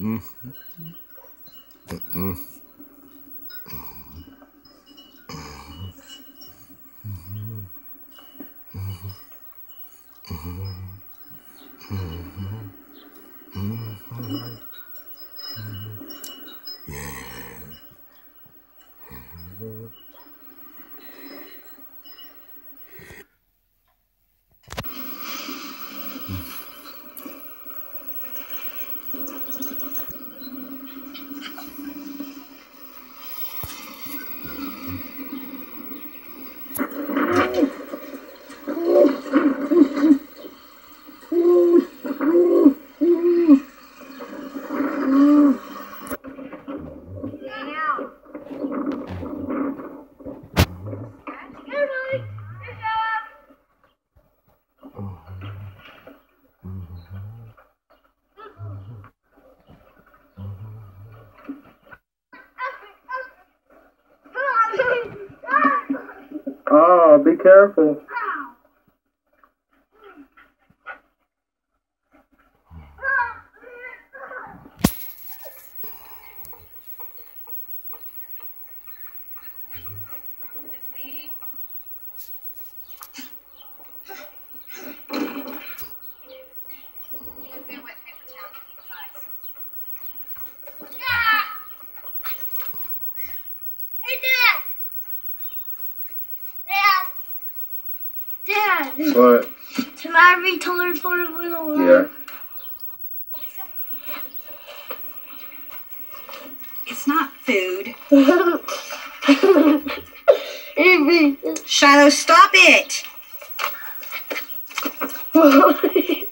Mm. Mm-mm. Yeah. Oh, be careful. Dad, What? can I read Tolerance for a little Yeah. It's not food. Shiloh, stop it!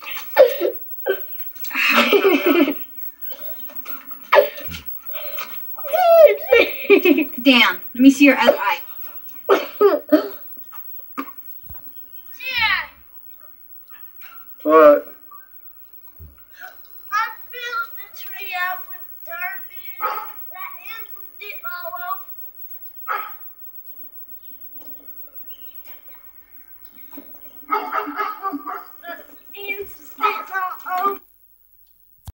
Damn, Let me see your other What?